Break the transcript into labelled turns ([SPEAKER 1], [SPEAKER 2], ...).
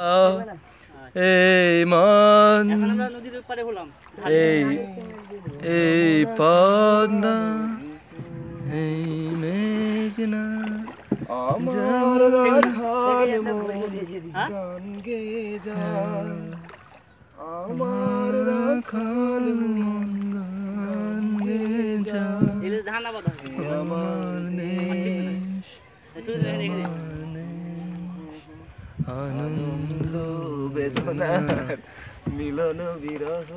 [SPEAKER 1] এই মন। এই এই পদ্মা এই মেঘনা।
[SPEAKER 2] আমার রাখাল মন
[SPEAKER 3] হ্যাঁ?
[SPEAKER 2] গান গেয়ে যায় আমার রাখাল মন গান গেয়ে যায়
[SPEAKER 1] আমার নেশ। আনন্দ
[SPEAKER 2] বেদনা মিলন বিরহ।